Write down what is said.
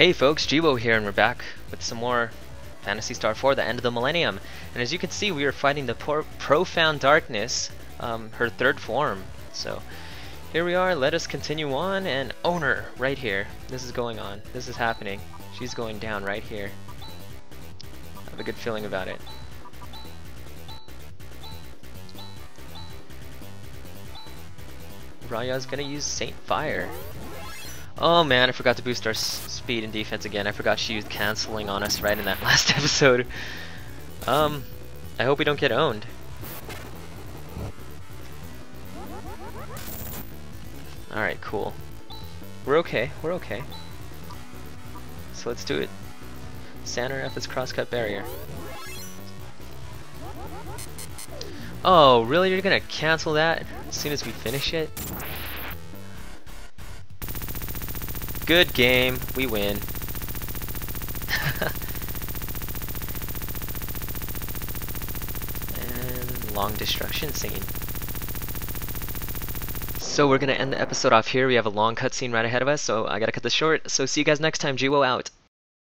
Hey folks, Geewhoa here and we're back with some more Phantasy Star 4, The End of the Millennium. And as you can see, we are fighting the Profound Darkness, um, her third form. So here we are, let us continue on, and Owner, right here. This is going on, this is happening. She's going down right here. I have a good feeling about it. Raja's gonna use Saint Fire. Oh man, I forgot to boost our speed and defense again. I forgot she used canceling on us right in that last episode. Um, I hope we don't get owned. Alright, cool. We're okay, we're okay. So let's do it. Center F is crosscut barrier. Oh, really? You're gonna cancel that as soon as we finish it? Good game. We win. and long destruction scene. So we're going to end the episode off here. We have a long cutscene right ahead of us, so I gotta cut this short. So see you guys next time. Geewhoa out.